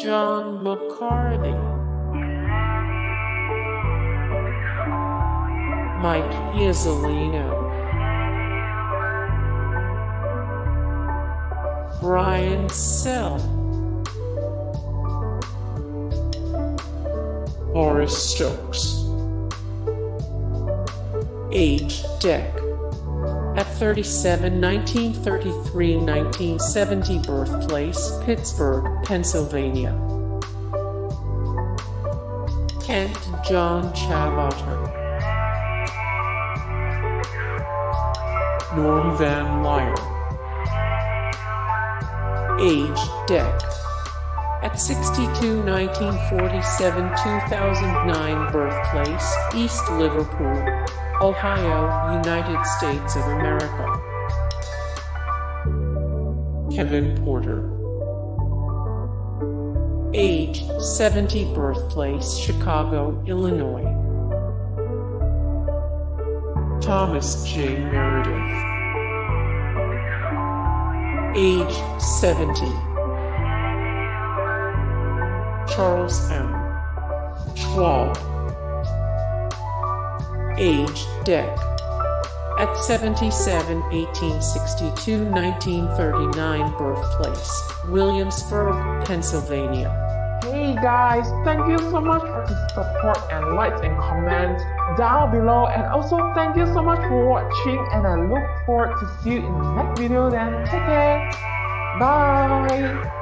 John McCarthy, Mike Iuzzolino, Brian Sell, Maurice Stokes, Age Deck. At 37, 1933 1970 birthplace, Pittsburgh, Pennsylvania. Kent John Chabotar. Norm Van Lier. Age Deck. At 62, 1947 2009 birthplace, East Liverpool, Ohio, United States of America. Kevin Porter. Age 70, birthplace Chicago, Illinois. Thomas J. Meredith. Age 70. Charles M. Schwab age deck. At 77, 1862, 1939 birthplace, Williamsburg, Pennsylvania. Hey guys, thank you so much for the support and likes and comments down below and also thank you so much for watching and I look forward to see you in the next video then. Take care. Bye.